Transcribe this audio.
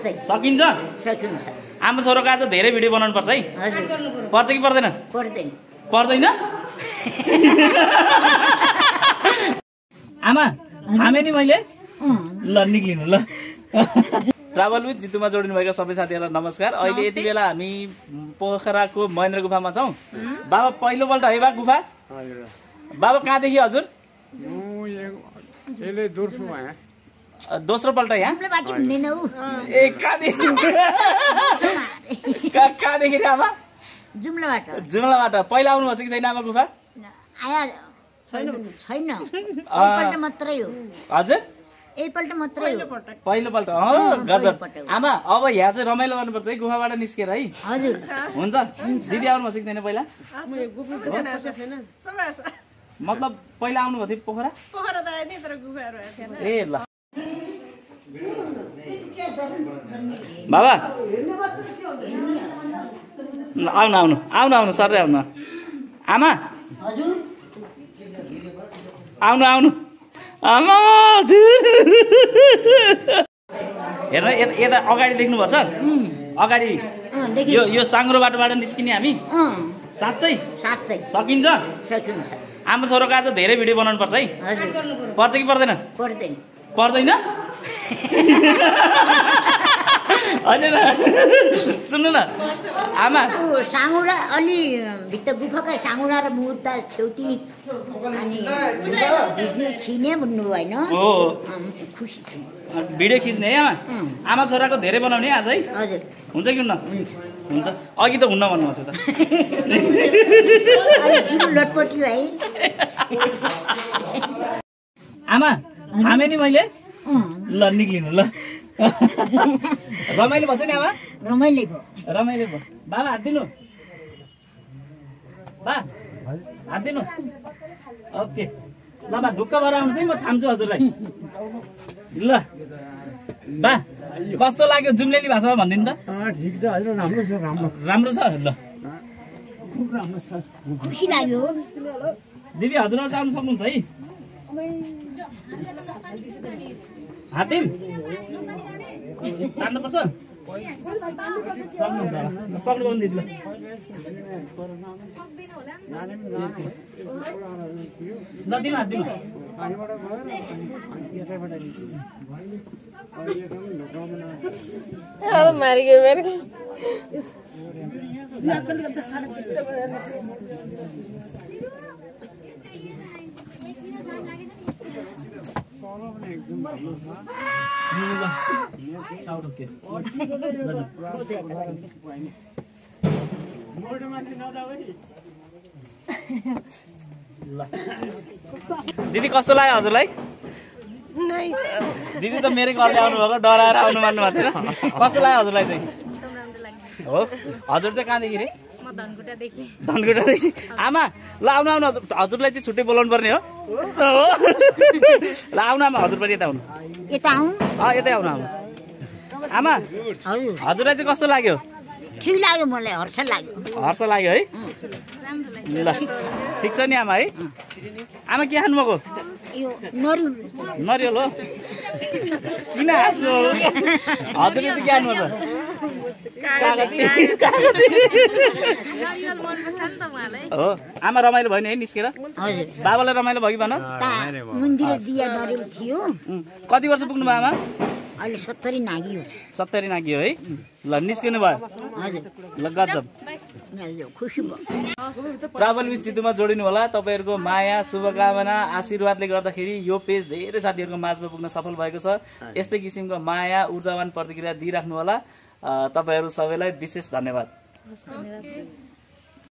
सकिन्छ? सकिन्छ। आमा छोरोको आज धेरै भिडियो बनाउनु पर्छ है? पर्छ कि पर्दैन? पर्दैन। पर्दैन? आमा थामे नि मैले? ल निक्लिनु ल। ट्राभल विथ जितुमा जोडिनु भएका सबै साथीहरूलाई नमस्कार। अहिले यति बेला हामी पोखराको महेन्द्र गुफामा छौँ। बाबा पहिलोपल्ट है बा गुफा? हजुर। बाबा कहाँदेखि हजुर? दोस्रो पल्ट यहाँ? ए कहाँदेखि? आमा? जुम्लाबाट। जुम्लाबाट। पहिला आउनुभएको छ कि छैन आमा गुफा? आया छैन। मात्रै हो। हजुर? एकपल्ट मात्रै हो। पहिलोपल्ट। अँ गजब। आमा अब यहाँ चाहिँ रमाइलो गर्नुपर्छ है गुफाबाट निस्केर है। हजुर। हुन्छ। दिदी आउनुभएको छ कि छैन पहिला? मतलब पहिला आउनुभएको थियो पोखरा? पोखरा त आयो नि तर गुफाहरू आएको थिएन। ए ल। बाबा। आउनु आउनु आउनु आउनु सर आउनु। आमा। आउनु आउनु। आमा। हेर्नु यता अगाडि देख्नुभएको छ अगाडि। यो यो साङ्ग्रो बाटोबाट निस्किने हामी। साँच्चै? साँच्चै। सकिन्छ? सकिन्छ। आमा छोरोको आज धेरै भिडियो बनाउनु पर्छ है। पर्छ कि पर्दैन? पर्दैन। पर्दैन? होइन न। सुन्नु न। आमा। साँगुरा अलि भित्र गुफाका साँगुरा र मुद्दा छेउटी अनि खिने भन्नु होइन हो। खुसी छु। भिडियो खिच्ने है आमा। आमा छोराको धेरै बनाउने आज। है हजुर। हुन्छ कि हुन्न? हुन्छ। अघि त हुन्न भन्नुभएको थियो त। अलि जिउ लटपटी है। आमा थामे नि मैले। ल निक्लिनु ल। रमाइलो भएछ नि आमा? रमाइलो भयो। रमाइलो भयो। बाबा हात दिनु। बा हात दिनु। ओके। ल बा ढुक्क भएर आउनुहोस् है म थाम्छु हजुरलाई। ल। बा कस्तो लाग्यो जुम्लेली भाषामा भनिदिनु त? ठिक छ। हजुर राम्रो छ राम्रो। राम्रो छ? ल। खुब राम्रो छ खुसी लाग्यो। दिदी हजुरहरू आउनु सक्नुहुन्छ है? हातिम। तान्नुपर्छ। सक्नुहुन्छ। पक्नु पाउनु दिदी ल दिनु हात दिनु गएर अनि यतैबाट निस्कियो। अनि यो पनि ढोकामा मारिगयो मेरो ल, ल। साउट ओके। गजब। ल। दिदी कस्तो लाग्यो हजुरलाई? दिदी त मेरै घरले आउनुभएको डराएर आउनु मान्नु भएको थिएन। कस्तो लाग्यो हजुरलाई चाहिँ? हो? हजुर चाहिँ कहाँदेखि रे? धनकुटादेखि धनकुटादेखि आमा ल आउनु आउनु हजुर। हजुरलाई चाहिँ छुट्टै बोलाउनु पर्ने हो? ल आउनु आमा हजुर पनि यता आउनु। यता आउनु आमा। हजुर हजुरलाई चाहिँ कस्तो लाग्यो? ठिक लाग्यो मलाई हर्ष लाग्यो। हर्ष लाग्यो है? ल ठिक छ नि आमा है? आमा के खानुभएको नरिवल। हो? किन हाँस्नु हजुरले चाहिँ के खानुभएको हो। आमा रमाइलो भयो नि है निस्केर। बाबालाई रमाइलो भयो कि भन? थियो। कति वर्ष पुग्नु भयो आमा? अहिले सत्तरी नागियो सत्तरी नागियो है ल निस्किनु भयो। हजुर। ल गजब। ल, खुसी भयो। ट्राभल विथ जितुमा जोडिनु होला। तपाईँहरूको माया शुभकामना आशीर्वादले गर्दाखेरि यो पेज धेरै साथीहरूको माझमा पुग्न सफल भएको छ। यस्तै किसिमको माया ऊर्जावान प्रतिक्रिया दिइराख्नु होला। तपाईँहरू सबैलाई विशेष धन्यवाद।